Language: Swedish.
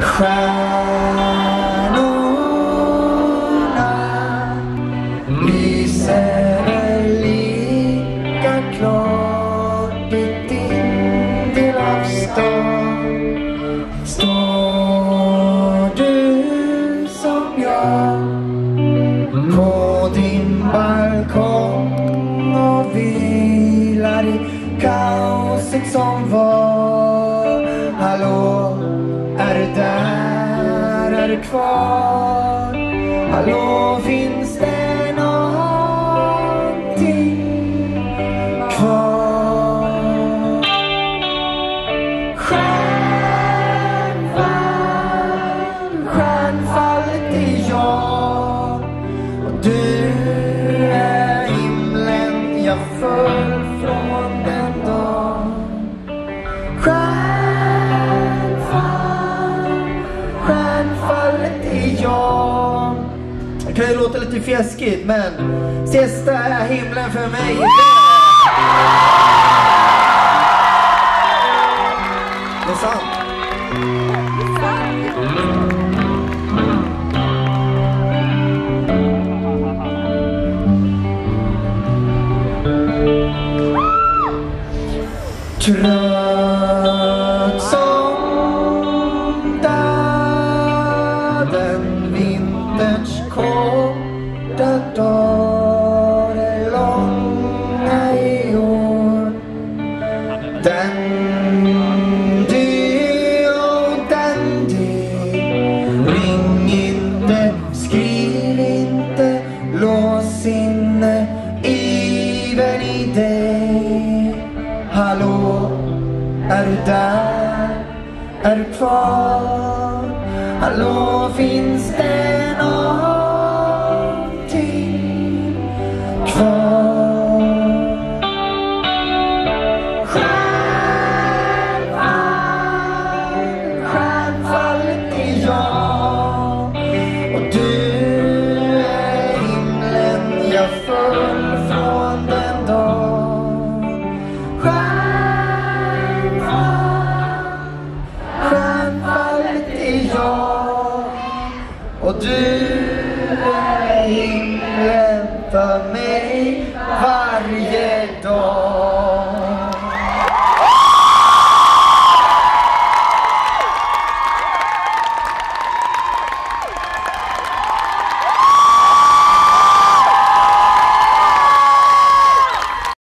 Stjärnorna lyser lika klart i din del av stan. Står du som jag på din balkong och vilar i kaoset som var. Hallå, kvar? Hallå, finns det kan ju låta lite fjäskigt men sista är himlen för mig Det är sant. Trött du där? Är du kvar? Hallå, finns det Och du är himlen för mig.